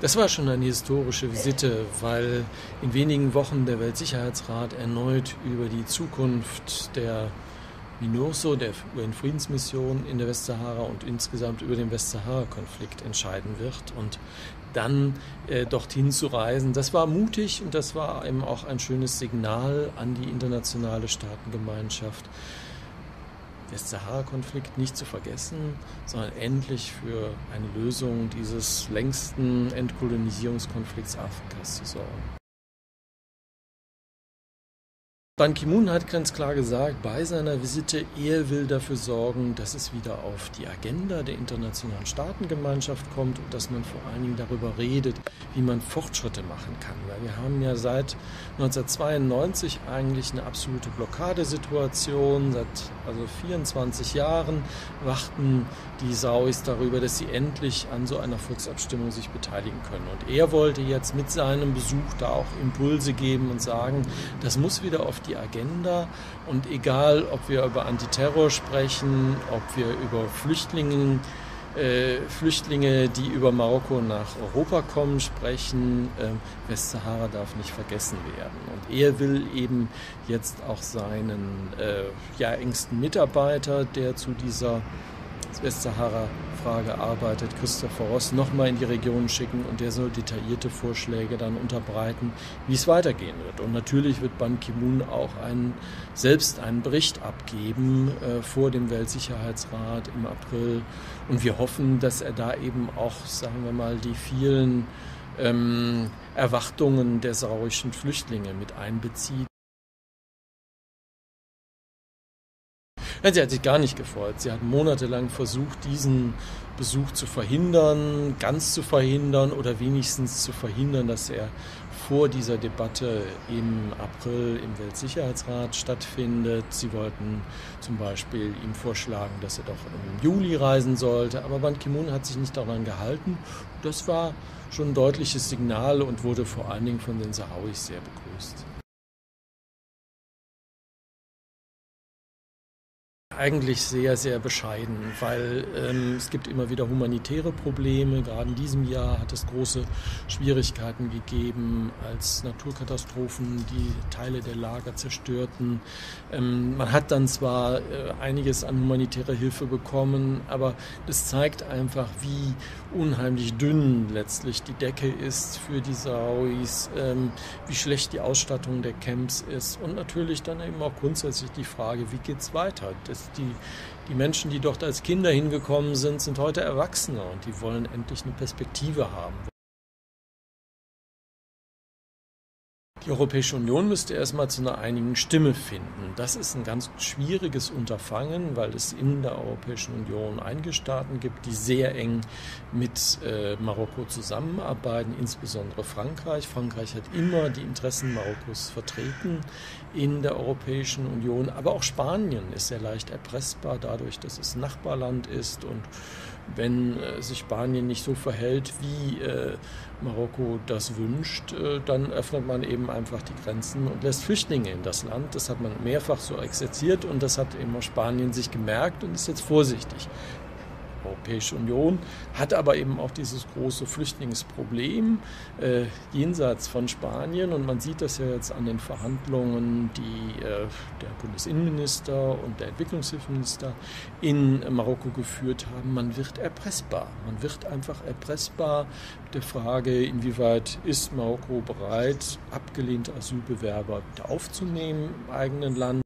Das war schon eine historische Visite, weil in wenigen Wochen der Weltsicherheitsrat erneut über die Zukunft der MINURSO, der UN-Friedensmission in der Westsahara und insgesamt über den Westsahara-Konflikt entscheiden wird. Und dann äh, dorthin zu reisen, das war mutig und das war eben auch ein schönes Signal an die internationale Staatengemeinschaft, Westsahara-Konflikt nicht zu vergessen, sondern endlich für eine Lösung dieses längsten Entkolonisierungskonflikts Afrikas zu sorgen. Ban Ki-moon hat ganz klar gesagt, bei seiner Visite, er will dafür sorgen, dass es wieder auf die Agenda der internationalen Staatengemeinschaft kommt und dass man vor allen Dingen darüber redet, wie man Fortschritte machen kann. Weil wir haben ja seit 1992 eigentlich eine absolute Blockadesituation. Seit also 24 Jahren warten die Sauis darüber, dass sie endlich an so einer Volksabstimmung sich beteiligen können. Und er wollte jetzt mit seinem Besuch da auch Impulse geben und sagen, das muss wieder auf die die Agenda. Und egal, ob wir über Antiterror sprechen, ob wir über Flüchtlinge, äh, Flüchtlinge, die über Marokko nach Europa kommen, sprechen, äh, Westsahara darf nicht vergessen werden. Und er will eben jetzt auch seinen äh, ja, engsten Mitarbeiter, der zu dieser Westsahara-Frage arbeitet, Christopher Ross, nochmal in die Region schicken und der soll detaillierte Vorschläge dann unterbreiten, wie es weitergehen wird. Und natürlich wird Ban Ki-moon auch einen, selbst einen Bericht abgeben äh, vor dem Weltsicherheitsrat im April. Und wir hoffen, dass er da eben auch, sagen wir mal, die vielen ähm, Erwartungen der saurischen Flüchtlinge mit einbezieht. Nein, sie hat sich gar nicht gefreut. Sie hat monatelang versucht, diesen Besuch zu verhindern, ganz zu verhindern oder wenigstens zu verhindern, dass er vor dieser Debatte im April im Weltsicherheitsrat stattfindet. Sie wollten zum Beispiel ihm vorschlagen, dass er doch im Juli reisen sollte, aber Ban Ki-moon hat sich nicht daran gehalten. Das war schon ein deutliches Signal und wurde vor allen Dingen von den Sahrawis sehr begrüßt. Eigentlich sehr, sehr bescheiden, weil ähm, es gibt immer wieder humanitäre Probleme. Gerade in diesem Jahr hat es große Schwierigkeiten gegeben, als Naturkatastrophen die Teile der Lager zerstörten. Ähm, man hat dann zwar äh, einiges an humanitärer Hilfe bekommen, aber das zeigt einfach, wie unheimlich dünn letztlich die Decke ist für die Saudis, ähm, wie schlecht die Ausstattung der Camps ist und natürlich dann eben auch grundsätzlich die Frage, wie geht es weiter? Das, die, die Menschen, die dort als Kinder hingekommen sind, sind heute Erwachsene und die wollen endlich eine Perspektive haben. Die Europäische Union müsste erstmal zu einer einigen Stimme finden. Das ist ein ganz schwieriges Unterfangen, weil es in der Europäischen Union einige Staaten gibt, die sehr eng mit äh, Marokko zusammenarbeiten, insbesondere Frankreich. Frankreich hat immer die Interessen Marokkos vertreten in der Europäischen Union, aber auch Spanien ist sehr leicht erpressbar dadurch, dass es Nachbarland ist und wenn äh, sich Spanien nicht so verhält, wie äh, Marokko das wünscht, äh, dann öffnet man eben einfach die Grenzen und lässt Flüchtlinge in das Land. Das hat man mehrfach so exerziert und das hat immer Spanien sich gemerkt und ist jetzt vorsichtig. Europäische Union, hat aber eben auch dieses große Flüchtlingsproblem äh, jenseits von Spanien. Und man sieht das ja jetzt an den Verhandlungen, die äh, der Bundesinnenminister und der Entwicklungshilfeminister in Marokko geführt haben. Man wird erpressbar. Man wird einfach erpressbar mit der Frage, inwieweit ist Marokko bereit, abgelehnte Asylbewerber wieder aufzunehmen im eigenen Land.